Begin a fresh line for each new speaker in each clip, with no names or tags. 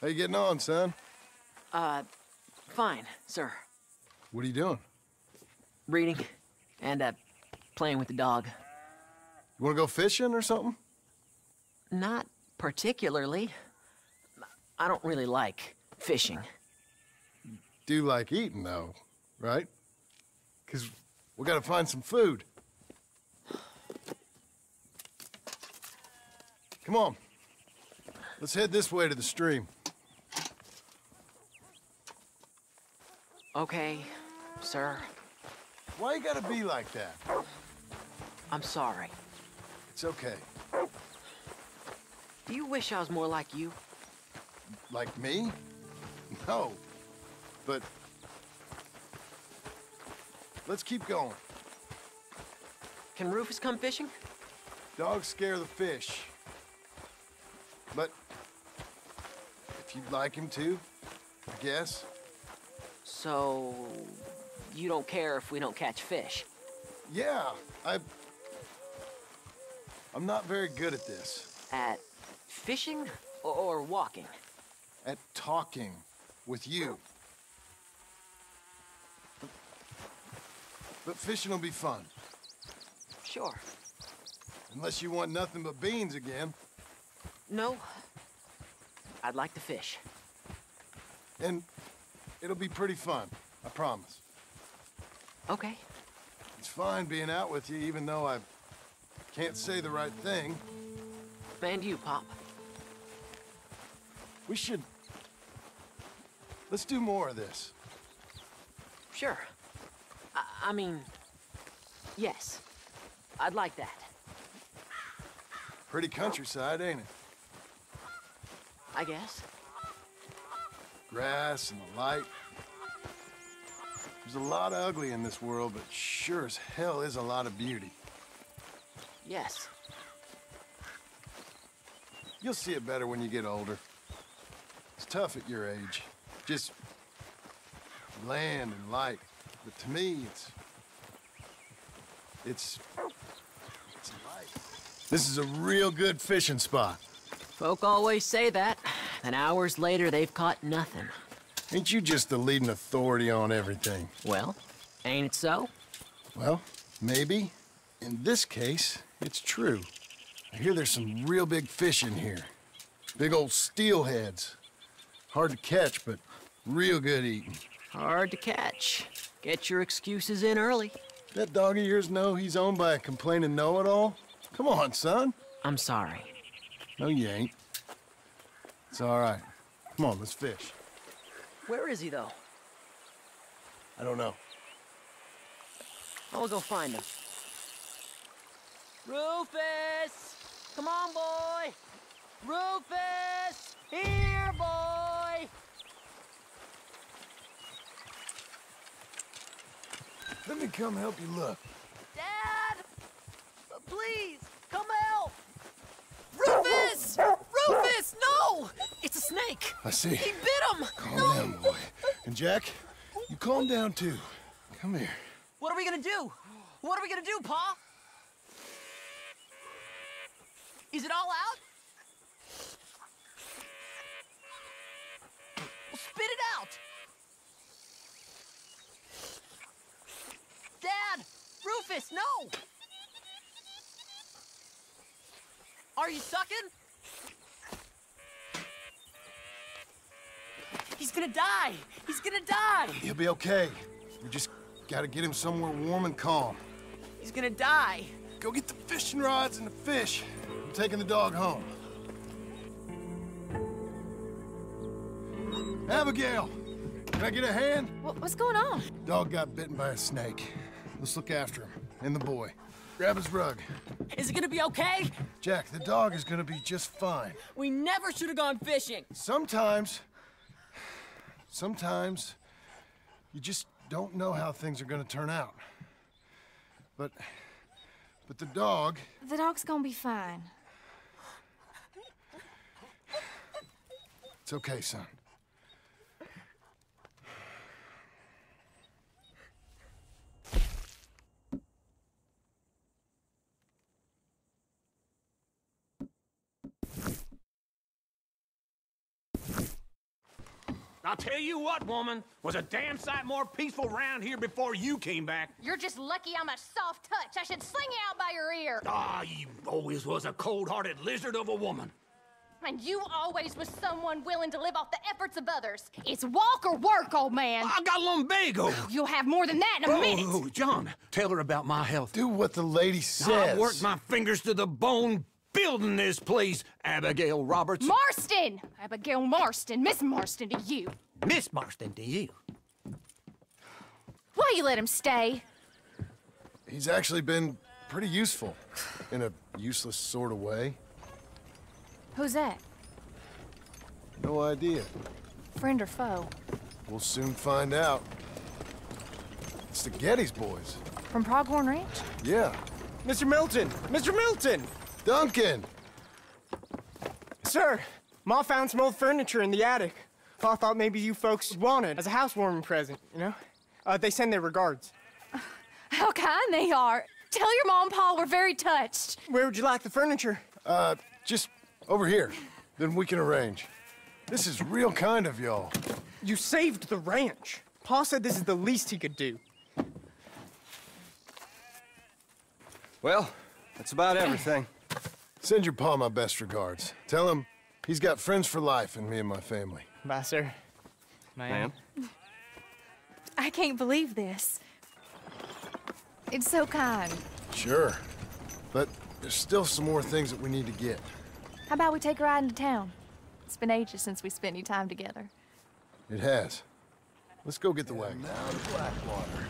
How you getting on, son?
Uh, fine, sir.
What are you doing?
Reading and, uh, playing with the dog.
You wanna go fishing or something?
Not particularly. I don't really like fishing.
Do like eating, though, right? Because we gotta find some food. Come on. Let's head this way to the stream.
Okay, sir.
Why you gotta be like that?
I'm sorry.
It's okay.
Do you wish I was more like you?
Like me? No. But... Let's keep going.
Can Rufus come fishing?
Dogs scare the fish. But... If you'd like him to, I guess.
So, you don't care if we don't catch fish?
Yeah, I... I'm not very good at this.
At fishing or, walking?
At talking with you. But, but fishing will be fun.
Sure.
Unless you want nothing but beans again.
No. I'd like to fish.
And it'll be pretty fun. I promise.
Okay.
It's fine being out with you, even though I can't say the right thing.
And you, Pop.
We should... Let's do more of this.
Sure. I, I mean, yes. I'd like that.
Pretty countryside, ain't it?
I guess.
Grass and the light. There's a lot of ugly in this world, but sure as hell is a lot of beauty.
Yes.
You'll see it better when you get older. It's tough at your age. Just land and light. But to me, it's... It's... It's life. This is a real good fishing spot.
Folk always say that. Then hours later, they've caught nothing.
Ain't you just the leading authority on everything?
Well, ain't it so?
Well, maybe. In this case, it's true. I hear there's some real big fish in here. Big old steelheads. Hard to catch, but real good eating.
Hard to catch. Get your excuses in early.
That dog of yours know he's owned by a complaining know-it-all? Come on, son.
I'm sorry.
No, you ain't. It's all right. Come on, let's fish.
Where is he, though?
I don't know.
I'll go find him. Rufus! Come on, boy! Rufus! Here, boy!
Let me come help you look.
Dad! Uh, please, come help! Rufus! Rufus, no! It's a snake!
I see.
He bit him!
Calm
no!
down, boy. And Jack, you calm down too. Come here.
What are we gonna do? What are we gonna do, Pa? Is it all out? Well, spit it out! Dad! Rufus, no! Are you sucking? He's gonna die! He's gonna die!
He'll be okay. We just gotta get him somewhere warm and calm.
He's gonna die!
Go get the fishing rods and the fish. I'm taking the dog home. Abigail! Can I get a hand?
What, what's going on?
Dog got bitten by a snake. Let's look after him. And the boy. Grab his rug.
Is it gonna be okay?
Jack, the dog is gonna be just fine.
We never should have gone fishing!
Sometimes... Sometimes... You just don't know how things are gonna turn out. But... But the dog...
The dog's gonna be fine.
It's okay, son.
I'll tell you what, woman, was a damn sight more peaceful round here before you came back.
You're just lucky I'm a soft touch. I should sling you out by your ear.
Ah, you always was a cold-hearted lizard of a woman.
And you always was someone willing to live off the efforts of others. It's walk or work, old man.
I got lumbago.
You'll have more than that in a minute.
Oh, John, tell her about my health.
Do what the lady says.
I
says.
worked my fingers to the bone building this place, Abigail Roberts.
Marston! Abigail Marston. Miss Marston to you.
Miss Marston to you.
Why you let him stay?
He's actually been pretty useful, in a useless sort of way.
Who's that?
No idea.
Friend or foe?
We'll soon find out. It's the Geddes boys.
From Pronghorn Ranch?
Yeah.
Mr. Milton! Mr. Milton!
Duncan!
Sir, Ma found some old furniture in the attic. I thought maybe you folks would want it as a housewarming present, you know? Uh, they send their regards.
How kind they are. Tell your mom and pa we're very touched.
Where would you like the furniture?
Uh, just over here. Then we can arrange. This is real kind of y'all.
You saved the ranch. Pa said this is the least he could do.
Well, that's about everything.
Send your pa my best regards. Tell him he's got friends for life in me and my family.
Bye, sir.
Ma'am?
I can't believe this. It's so kind.
Sure. But there's still some more things that we need to get.
How about we take a ride into town? It's been ages since we spent any time together.
It has. Let's go get the wagon. Now to Blackwater.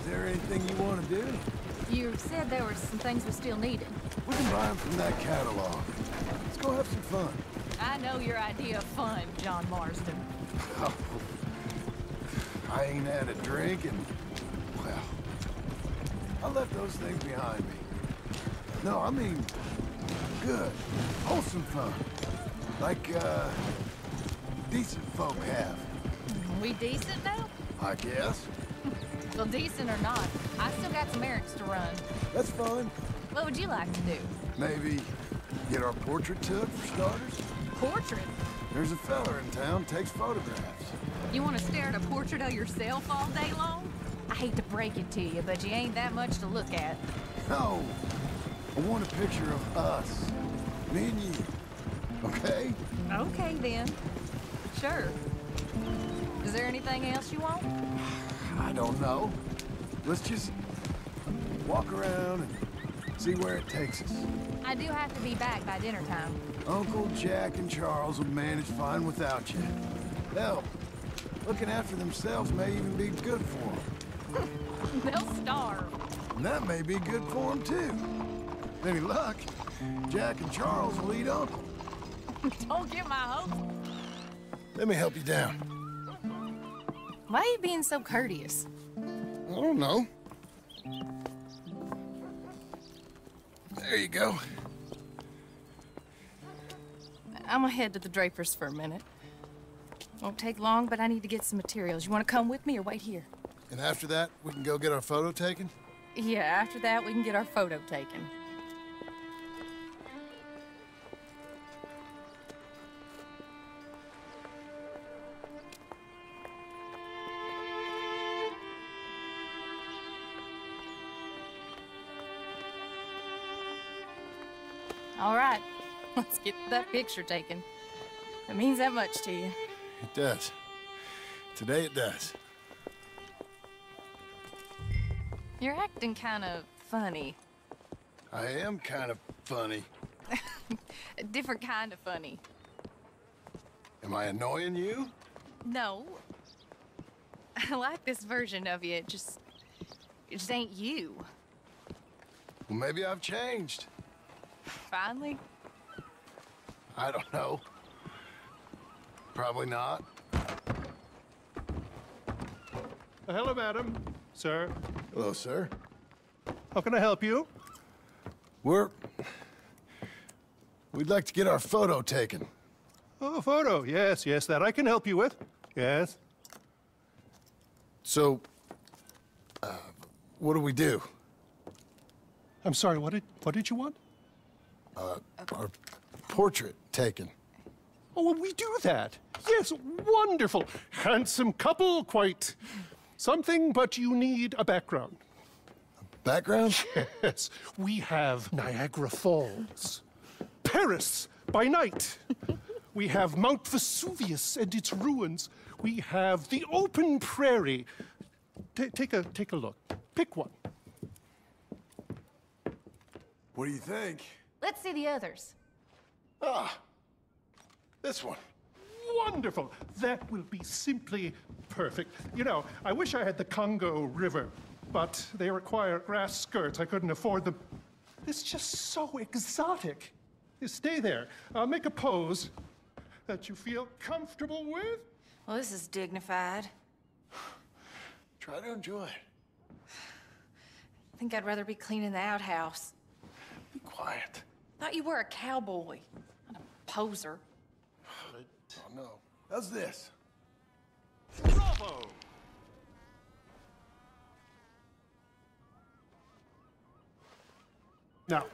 Is there anything you want to do?
You said there were some things we still needed.
We can buy them from that catalog. Let's go have some fun.
I know your idea of fun, John Marston.
I ain't had a drink and, well, I left those things behind me. No, I mean, good, wholesome fun. Like, uh, decent folk have,
We decent now?
I guess.
Well, decent or not, I still got some errands to run.
That's fine.
What would you like to do?
Maybe get our portrait took for starters?
Portrait?
There's a fella in town takes photographs.
You want to stare at a portrait of yourself all day long? I hate to break it to you, but you ain't that much to look at.
No, I want a picture of us, me and you, okay?
Okay, then. Sure. Is there anything else you want?
I don't know. Let's just walk around and see where it takes us.
I do have to be back by dinner time.
Uncle Jack and Charles will manage fine without you. Hell, looking after themselves may even be good for them.
They'll starve.
And that may be good for them, too. With any luck, Jack and Charles will eat Uncle.
Don't get my hopes.
Let me help you down.
Why are you being so courteous?
I don't know. There you go.
I'm gonna head to the Drapers for a minute. Won't take long, but I need to get some materials. You wanna come with me or wait here?
And after that, we can go get our photo taken?
Yeah, after that, we can get our photo taken. All right, let's get that picture taken. It means that much to you.
It does. Today it does.
You're acting kind of funny.
I am kind of funny.
A different kind of funny.
Am I annoying you?
No. I like this version of you. It just, it just ain't you.
Well, maybe I've changed.
Finally.
I don't know. Probably not.
Uh, Hello, madam. Sir,
Hello, sir.
how can I help you?
We're... We'd like to get our photo taken.
Oh, a photo. Yes, yes, that I can help you with. Yes.
So, uh, what do we do?
I'm sorry, what did, what did you want?
Uh, our portrait taken.
Oh, well, we do that. Yes, wonderful. Handsome couple, quite something, but you need a background.
A Background?
Yes, we have Niagara Falls, Paris by night. we have Mount Vesuvius and its ruins. We have the open prairie. Ta take a take a look. Pick one.
What do you think?
Let's see the others.
Ah, this one.
Wonderful. That will be simply perfect. You know, I wish I had the Congo River, but they require grass skirts. I couldn't afford them. It's just so exotic. You stay there. I'll make a pose that you feel comfortable with.
Well, this is dignified.
Try to enjoy it.
I think I'd rather be cleaning the outhouse.
Be quiet.
Thought you were a cowboy, not a poser.
Oh, no. How's this?
Bravo! Now,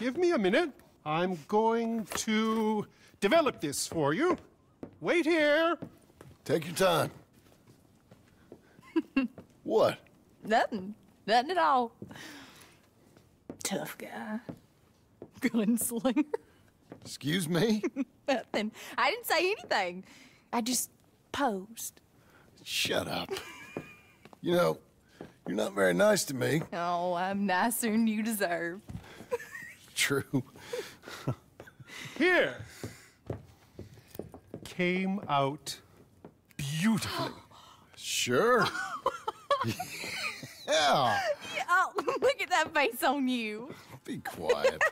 give me a minute. I'm going to develop this for you. Wait here.
Take your time. what?
Nothing. Nothing at all. Tough guy. Gunslinger.
Excuse me?
Nothing. I didn't say anything. I just posed.
Shut up. You know, you're not very nice to me.
Oh, I'm nicer than you deserve.
True.
Here. Came out beautifully.
Sure. yeah.
Oh, look at that face on you.
Be quiet.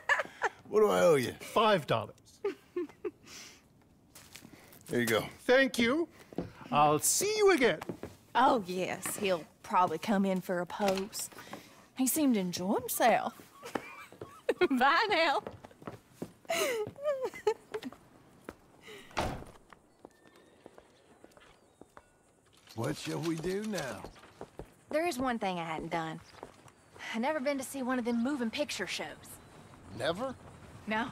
What do I owe you?
Five dollars.
There you go.
Thank you. I'll see you again.
Oh, yes, he'll probably come in for a pose. He seemed to enjoy himself. Bye now.
What shall we do now?
There is one thing I hadn't done. I never been to see one of them moving picture shows.
Never?
No.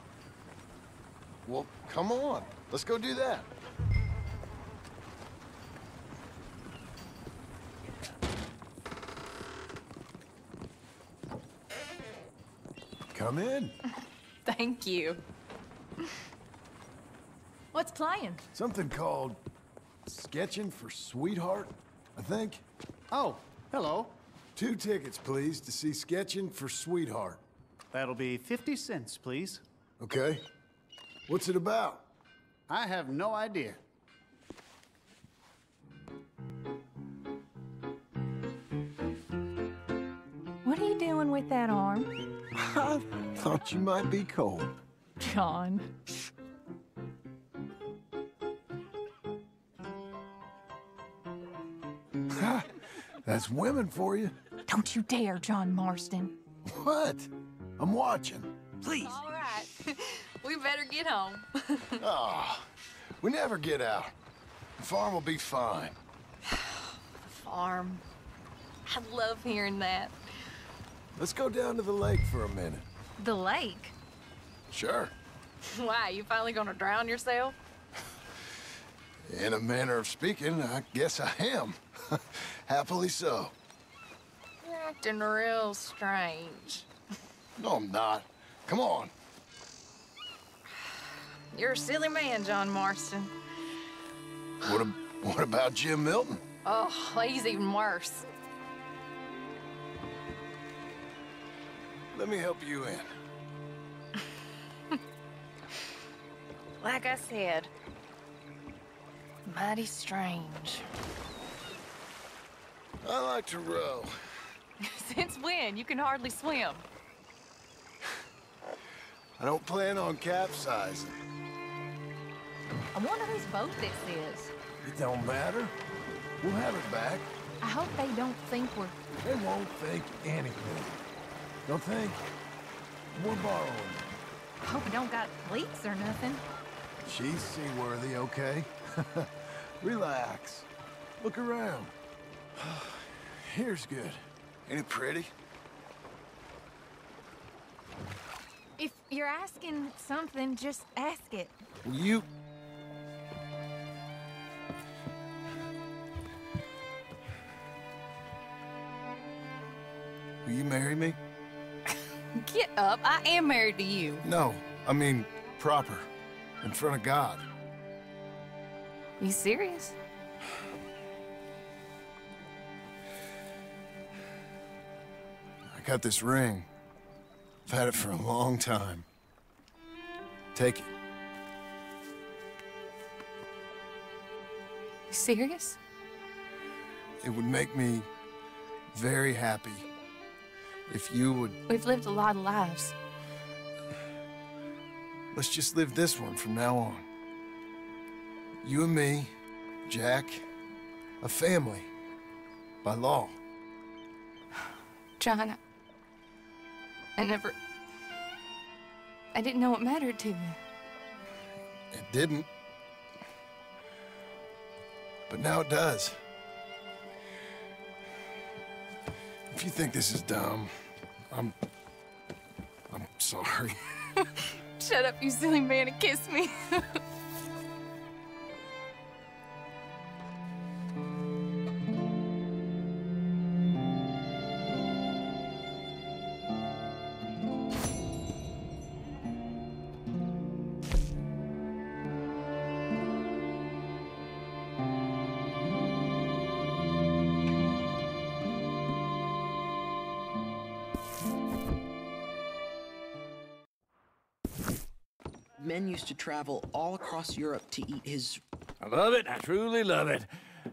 Well, come on. Let's go do that. Come in.
Thank you.
What's playing?
Something called Sketching for Sweetheart, I think.
Oh, hello.
Two tickets, please, to see Sketching for Sweetheart.
That'll be 50 cents, please.
Okay. What's it about?
I have no idea.
What are you doing with that arm?
I thought you might be cold.
John.
That's women for you.
Don't you dare, John Marston.
What? I'm watching.
Please. All right. we better get home.
oh, we never get out. The farm will be fine.
The farm. I love hearing that.
Let's go down to the lake for a minute.
The lake.
Sure.
Why, you finally gonna drown yourself?
In a manner of speaking, I guess I am. Happily so.
You're acting real strange.
No, I'm not. Come on.
You're a silly man, John Marston.
What, ab- what about Jim Milton?
Oh, he's even worse.
Let me help you in.
Like I said, mighty strange.
I like to row.
Since when? You can hardly swim.
I don't plan on capsizing.
I wonder whose boat this is.
It don't matter. We'll have it back.
I hope they don't think we're...
They won't think anything. Don't think. We're borrowing.
I hope it don't got leaks or nothing.
She's seaworthy, okay? Relax. Look around. Here's good. Ain't it pretty?
If you're asking something, just ask it.
Will you... Will you marry me?
Get up. I am married to you.
No, I mean proper. In front of God.
You serious?
I got this ring. I've had it for a long time. Take it.
You serious?
It would make me very happy if you would...
We've lived a lot of lives.
Let's just live this one from now on. You and me, Jack, a family. By law.
John, I, I never. I didn't know it mattered to you.
It didn't. But now it does. If you think this is dumb, I'm. I'm sorry.
Shut up, you silly man, and kiss me.
used to travel all across Europe to eat his.
I love it. I truly love it.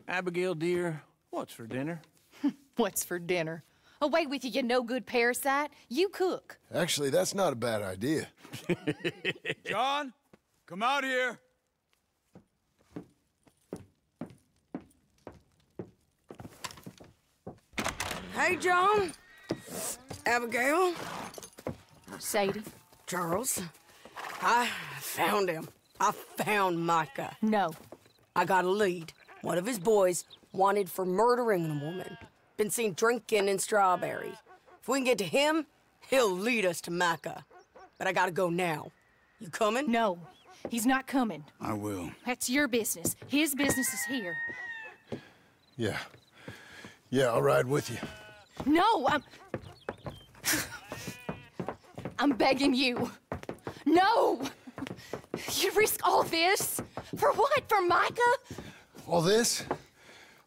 Abigail, dear, what's for dinner?
What's for dinner? Away with you, you no good parasite. You cook.
Actually, that's not a bad idea.
John, come out here.
Hey, John. Abigail.
Sadie.
Charles. I found him. I found Micah.
No.
I got a lead. One of his boys wanted for murdering a woman. Been seen drinking in Strawberry. If we can get to him, he'll lead us to Micah. But I gotta go now. You coming?
No. He's not coming.
I will.
That's your business. His business is here.
Yeah. Yeah, I'll ride with you.
No, I'm. I'm begging you. No! You risk all this? For what? For Micah?
All this?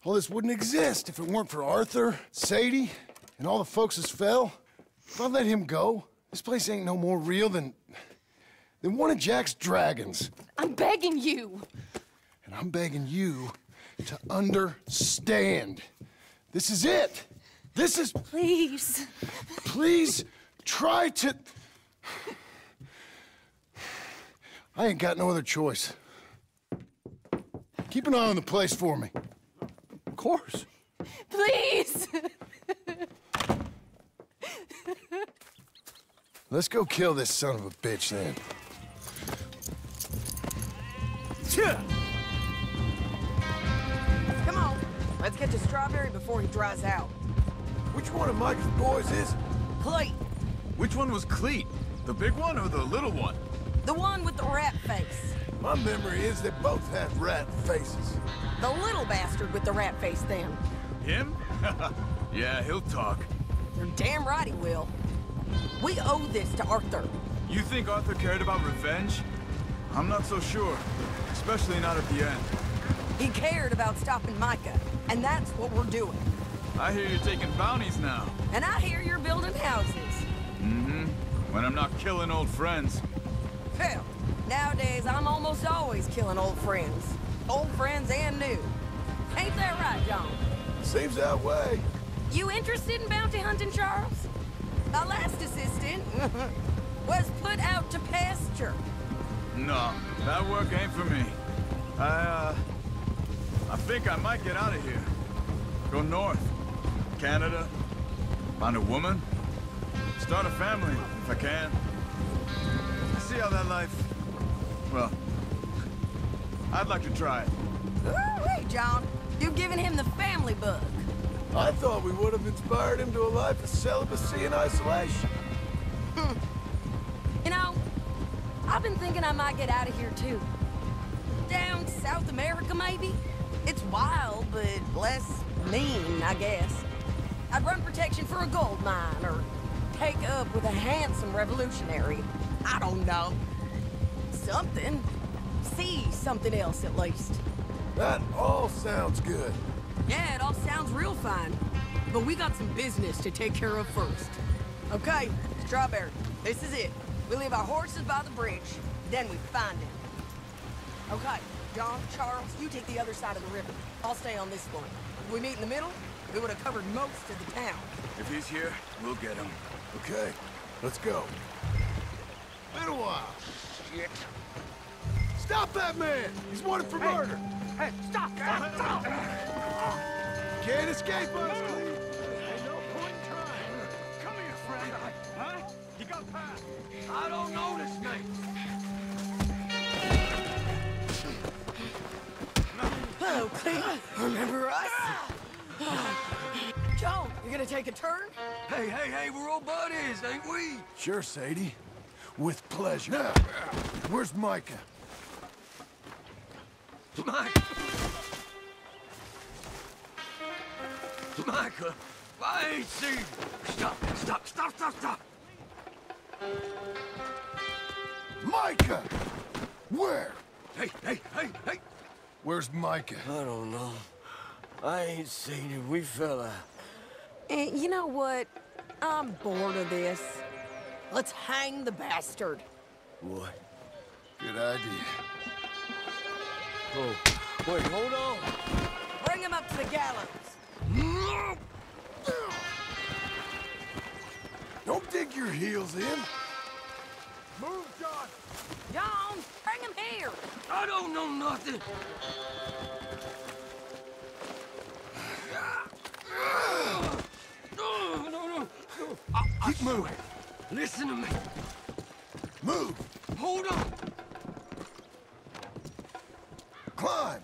All this wouldn't exist if it weren't for Arthur, Sadie, and all the folks as fell. If I let him go, this place ain't no more real than... than one of Jack's dragons.
I'm begging you.
And I'm begging you to understand. This is it. This is...
Please.
Please try to... I ain't got no other choice. Keep an eye on the place for me.
Of course.
Please.
Let's go kill this son of a bitch then.
Come on. Let's get to Strawberry before he dries out.
Which one of Mike's boys is?
Cleet,
Which one was Cleet? The big one or the little one?
The one with the rat face.
My memory is they both have rat faces.
The little bastard with the rat face then.
Him? yeah, he'll talk.
You're damn right he will. We owe this to Arthur.
You think Arthur cared about revenge? I'm not so sure. Especially not at the end.
He cared about stopping Micah, and that's what we're doing.
I hear you're taking bounties now.
And I hear you're building houses.
Mm-hmm. When I'm not killing old friends.
Hell, nowadays I'm almost always killing old friends. Old friends and new. Ain't that right, John?
Seems that way.
You interested in bounty hunting, Charles? My last assistant was put out to pasture.
No, that work ain't for me. I, uh... I think I might get out of here. Go north. Canada. Find a woman. Start a family, if I can. See how that life... Well... I'd like to try it.
Ooh, John. You've given him the family bug.
I thought we would have inspired him to a life of celibacy and isolation. Hmm.
You know, I've been thinking I might get out of here too. Down South America, maybe? It's wild, but less mean, I guess. I'd run protection for a gold mine, or take up with a handsome revolutionary. I don't know. Something. See something else, at least.
That all sounds good.
Yeah, it all sounds real fine. But we got some business to take care of first. Okay, Strawberry, this is it. We leave our horses by the bridge, then we find him. Okay, John, Charles, you take the other side of the river. I'll stay on this one. If we meet in the middle, we would have covered most of the town.
If he's here, we'll get him.
Okay, let's go. Been a while.
Shit.
Stop that man! He's wanted for murder!
Hey, stop, stop, stop!
Can't escape us!
Ain't no point trying. Come here, friend. Huh? You got past. I don't know this name.
Okay, remember us? Joe, you gonna take a turn?
Hey, hey, hey, we're old buddies, ain't we?
Sure, Sadie. With pleasure. Now, where's Micah?
Mike. Micah, I ain't seen. Stop, stop, stop, stop, stop.
Micah! Where?
Hey, hey, hey, hey.
Where's Micah?
I don't know. I ain't seen him. We fell out.
Eh, you know what? I'm bored of this. Let's hang the bastard.
What?
Good idea.
Oh, wait, hold on.
Bring him up to the gallows.
Don't dig your heels in.
Move, John.
John, bring him here.
I don't know nothing. No, no, no. I, I
Keep moving.
Listen to me.
Move.
Hold on.
Climb.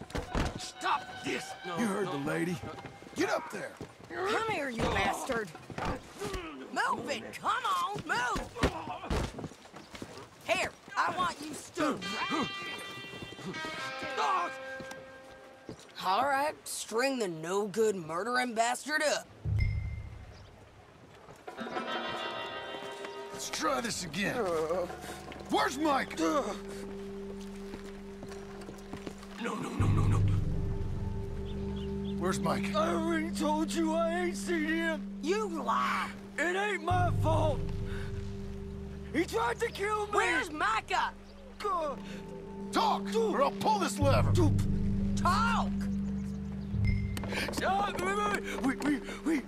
Stop this. No,
You heard
no.
the lady. Get up there.
Come here, you bastard. Move it. Come on, move. Here, I want you stood right
Ah!
All right, string the no-good murdering bastard up.
Try this again. Uh, Where's Mike? Uh.
No, no, no, no, no.
Where's Mike?
I already told you I ain't seen him.
You lie.
It ain't my fault. He tried to kill me.
Where's Micah?
God.
Talk, or I'll pull this lever.
Talk.
Stop! We, we, we, we.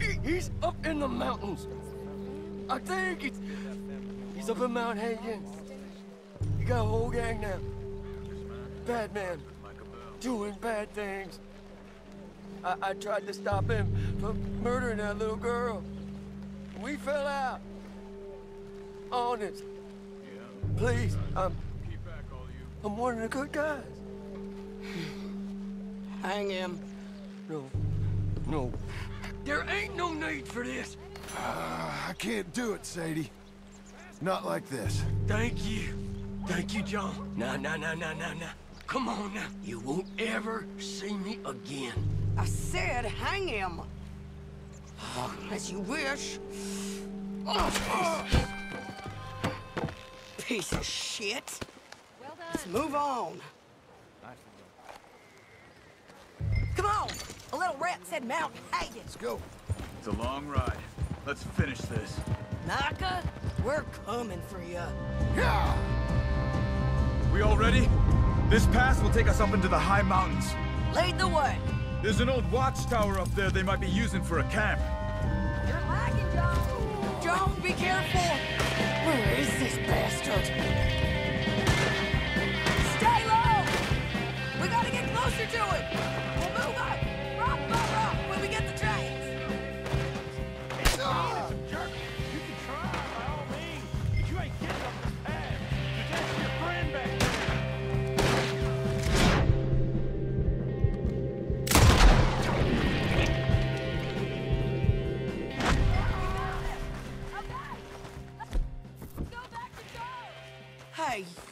He, he's up in the mountains. I think he's, he's up in Mount Hagen. He got a whole gang now. Bad man, doing bad things. I, I tried to stop him from murdering that little girl. We fell out. Honest. Please, I'm, I'm one of the good guys.
Hang him.
No. No. There ain't no need for this.
Uh, I can't do it, Sadie. Not like this.
Thank you. Thank you, John. Nah, nah, nah, nah, nah, nah. Come on now. You won't ever see me again.
I said hang him. As you wish. Oh, Piece of shit. Let's move on. Come on. A little rat said Mount Hagen.
Let's go.
It's a long ride. Let's finish this.
Micah, we're coming for you.
Yeah!
We all ready? This pass will take us up into the high mountains.
Lead the way.
There's an old watchtower up there they might be using for a camp.
You're lagging, John. John, be careful. Where is this bastard? Stay low. We gotta get closer to it.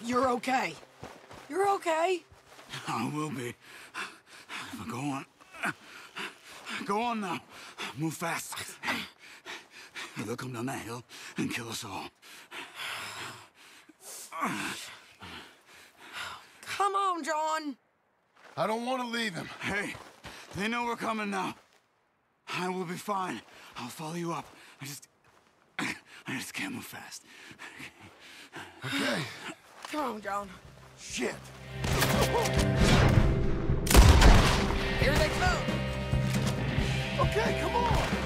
You're okay. You're okay.
I will be. But go on. Go on now. Move fast. They'll come down that hill and kill us all.
Come on, John.
I don't want to leave him.
Hey, they know we're coming now. I will be fine. I'll follow you up. I just... I just can't move fast.
Okay.
Come on, John.
Shit.
Here they come.
Okay, come on.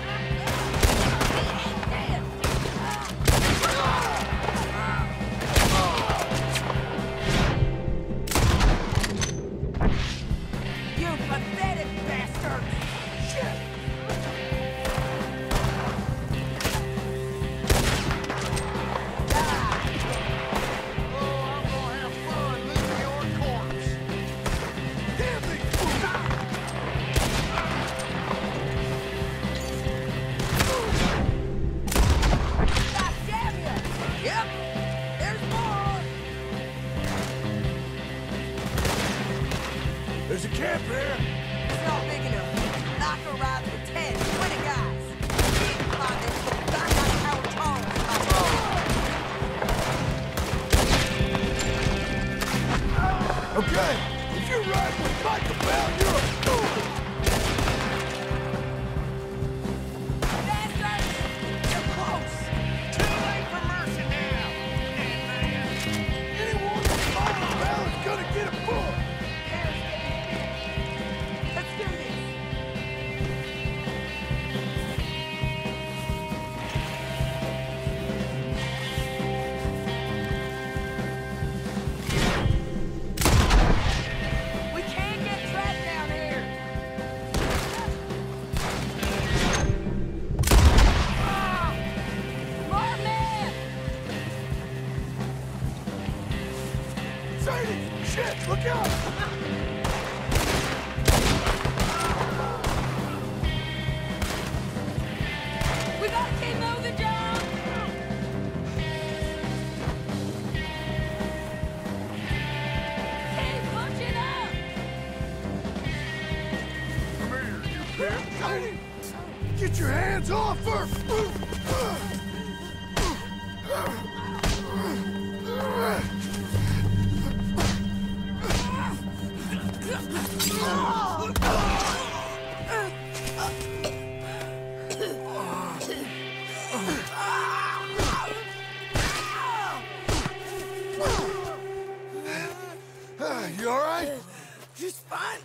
Just fine.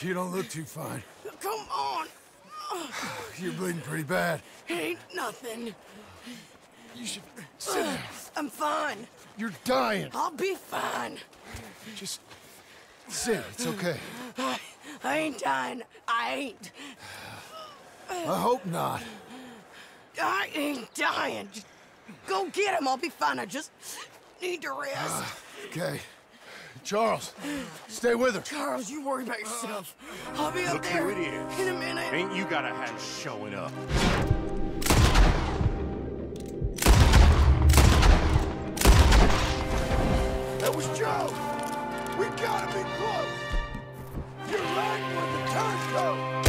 You don't look too fine.
Come on.
You're bleeding pretty bad.
Ain't nothing.
You should sit down.
I'm fine.
You're dying.
I'll be fine.
Just sit. It's okay.
I, I ain't dying. I ain't.
I hope not.
I ain't dying. Just go get him. I'll be fine. I just need to rest.
Okay. Charles, stay with her.
Charles, you worry about yourself. I'll be up
Look
there
who it is.
in a minute.
Ain't you got a hand showing up?
That was Joe. We gotta be close. You're right when the turncoat.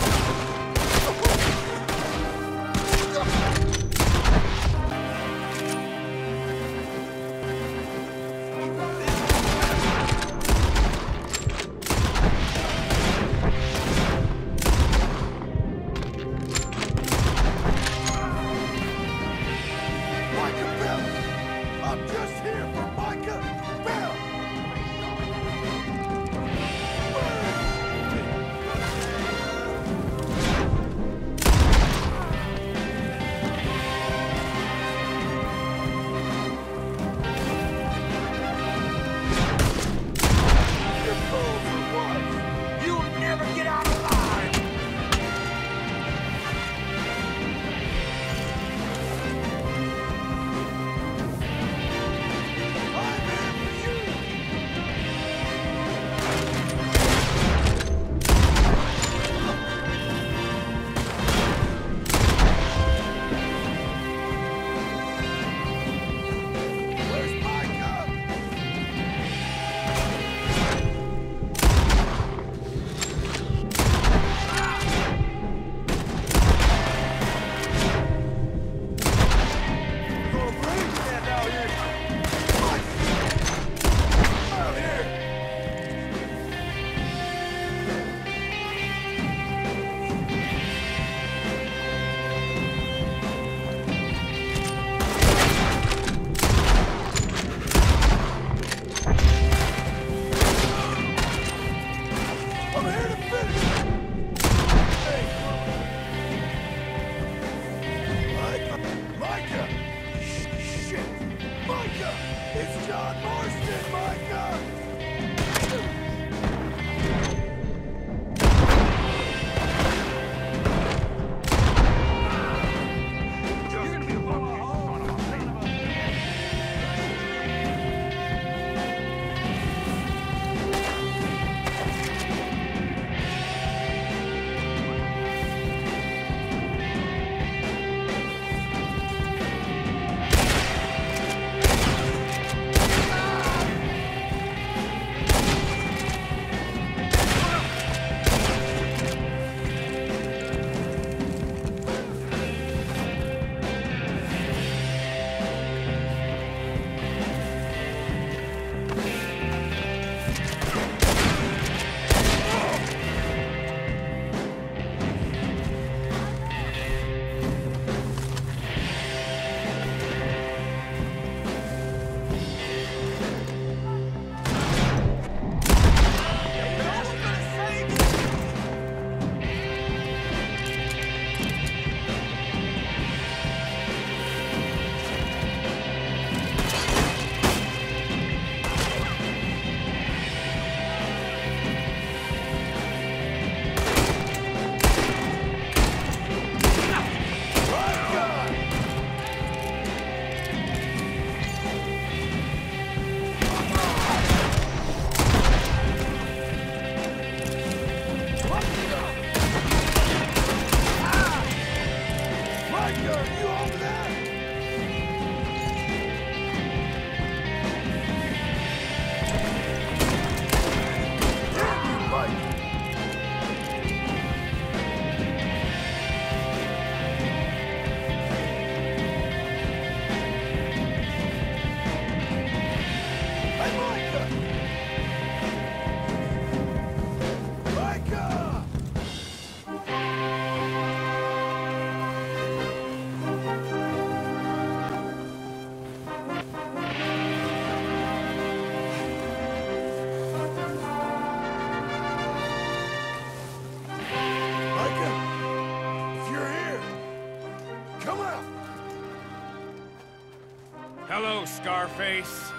Scarface.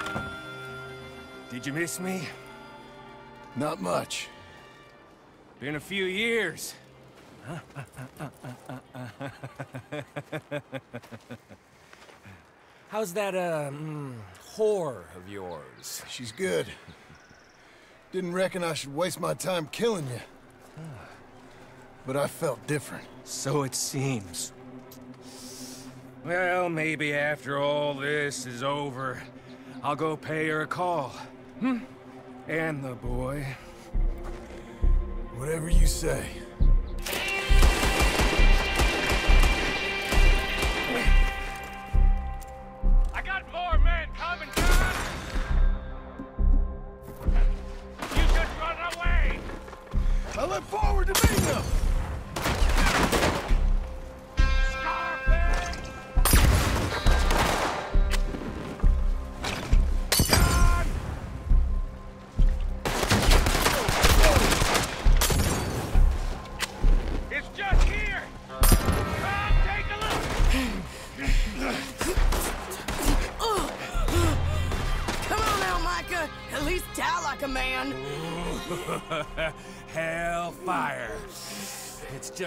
Did you miss me?
Not much.
Been a few years. How's that, uh, mm, whore of yours?
She's good. Didn't reckon I should waste my time killing you. But I felt different.
So it seems. Well, maybe after all this is over, I'll go pay her a call. Hmm? And the boy.
Whatever you say.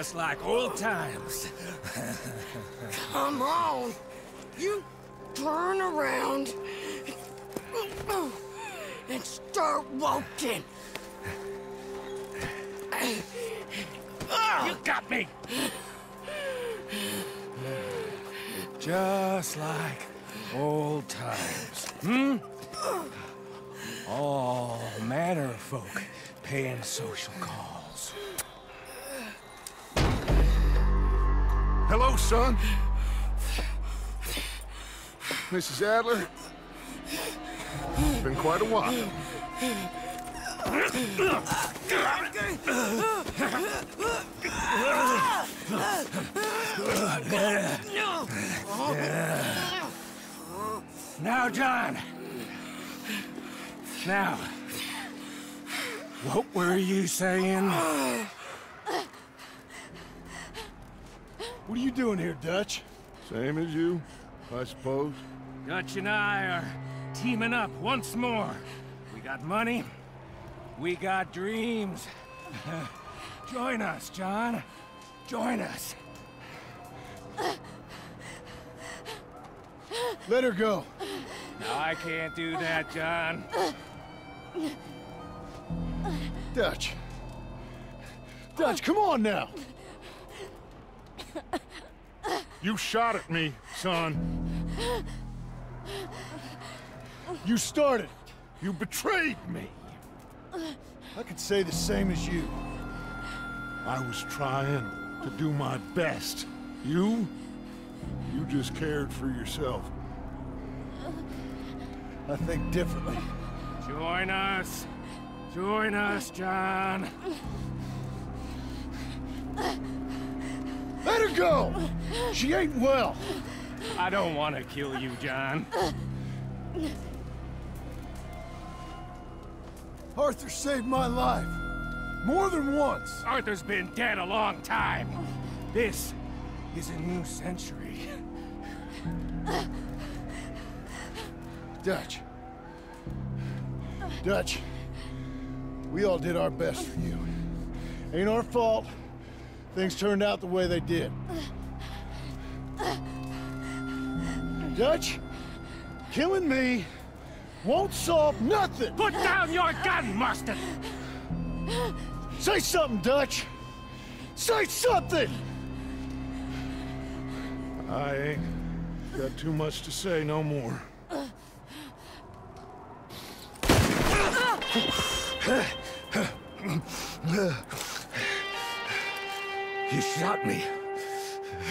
Just
like
old times.
Come on. You turn around and start walking.
You got me! Just like old times. Hmm? All manner of folk paying social calls.
Hello, son. Mrs. Adler. It's been quite a while.
Now, John. Now. What were you saying?
What are you doing here, Dutch? Same as you, I suppose.
Dutch and I are teaming up once more. We got money. We got dreams. Join us, John. Join us.
Let her go.
No, I can't do that, John.
Dutch. Dutch, come on now.
You shot at me, son.
You started. You betrayed me. I could say the same as you.
I was trying to do my best. You? You just cared for yourself.
I think differently.
Join us. Join us, John.
Let her go! She ain't well.
I don't want to kill you, John.
Arthur saved my life. More than once.
Arthur's been dead a long time. This is a new century.
Dutch. Dutch. We all did our best for you. Ain't our fault. Things turned out the way they did. Dutch, killing me won't solve nothing.
Put down your gun, Marston!
Say something, Dutch. Say something!
I ain't got too much to say no more.
You shot me.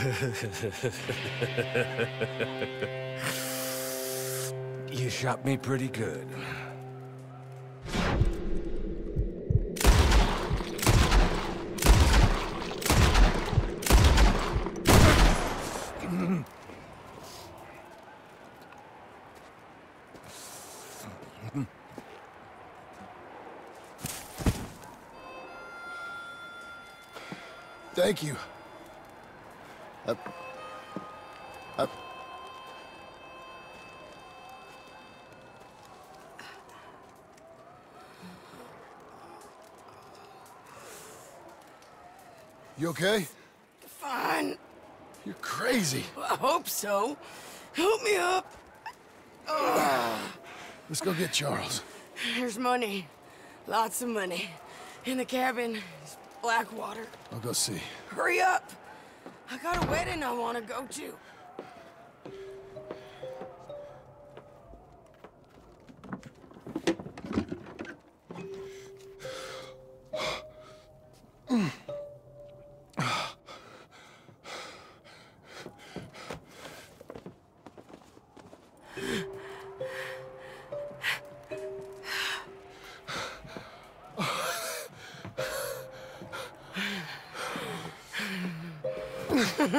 you shot me pretty good.
Thank you. Uh, uh. You okay?
Fine.
You're crazy.
I hope so. Help me up. Ugh.
Let's go get Charles.
There's money. Lots of money. In the cabin. There's Blackwater.
I'll go see.
Hurry up! I got a wedding I want to go to.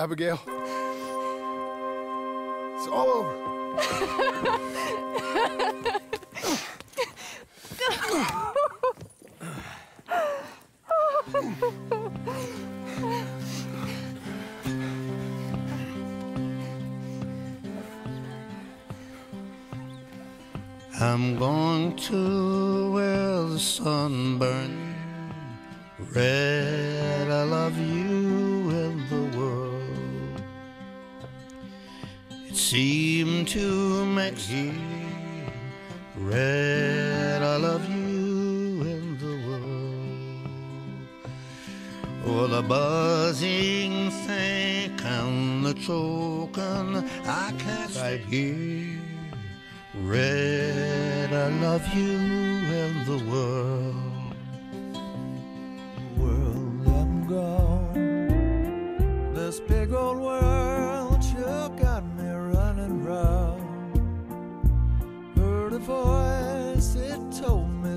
Abigail. It's all over.
I'm going to where the sun burns red. I love you. seem to make you red. I love you in the world. Oh, the buzzing thing and the choking, I can't right here. Red, I love you and the world.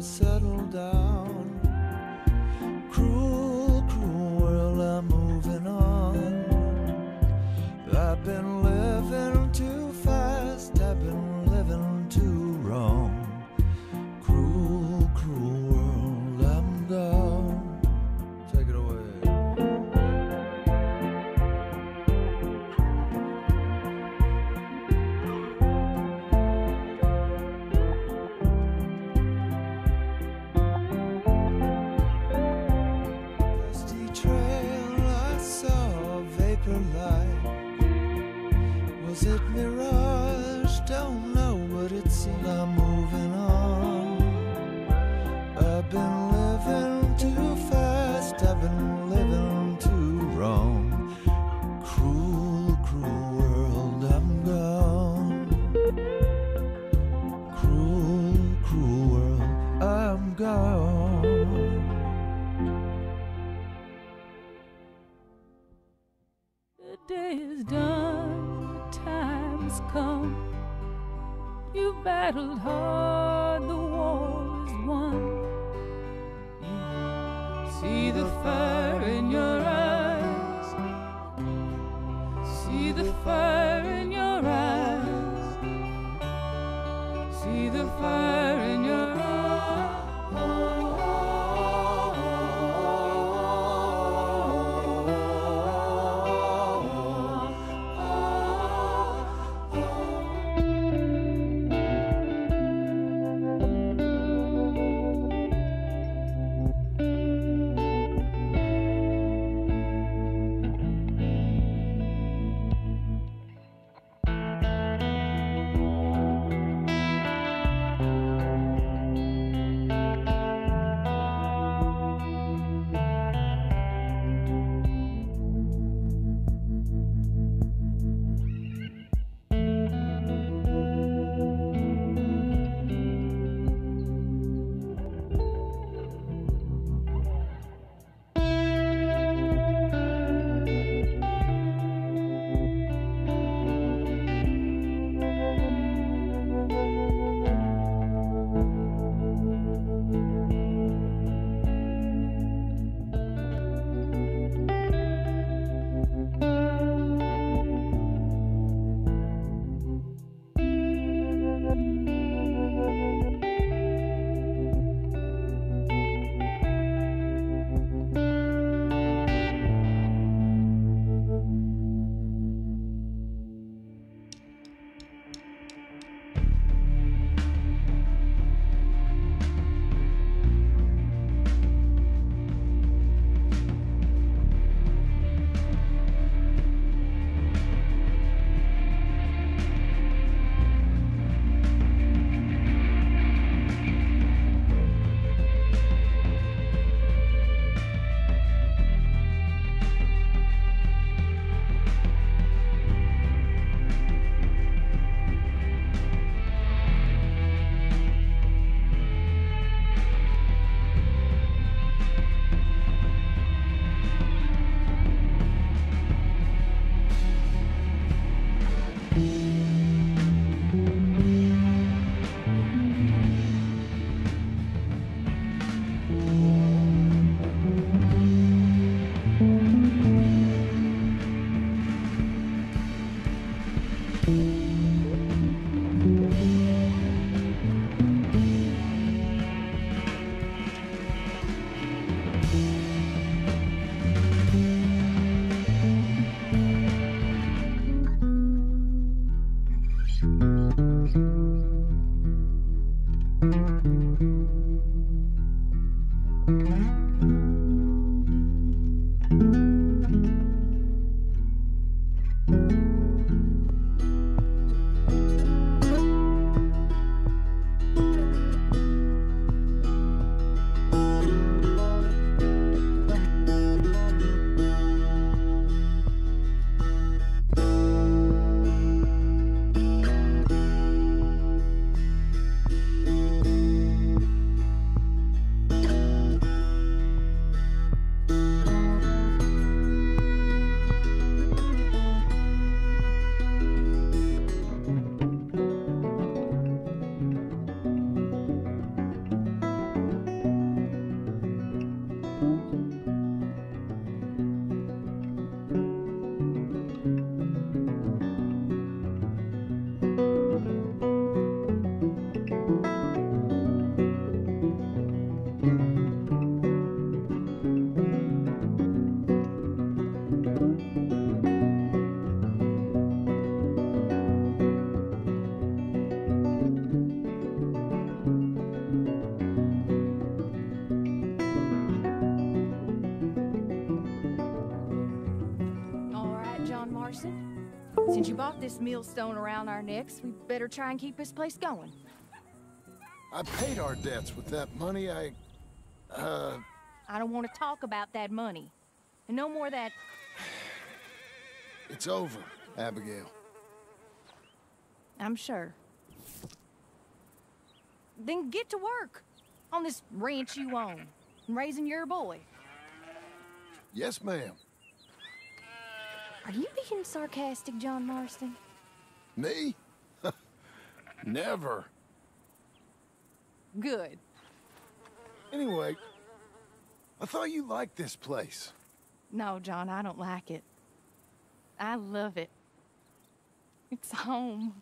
settle down. stone don't
millstone around our necks, we better try and keep this place going.
I paid our debts with that money I... Uh,
I don't want to talk about that money. And no more that.
it's over, Abigail.
I'm sure. Then get to work on this ranch you own, and raising your boy.
Yes, ma'am.
Are you being sarcastic, John Marston?
Me? Never.
Good.
Anyway, I thought you liked this place.
No, John, I don't like it. I love it. It's home.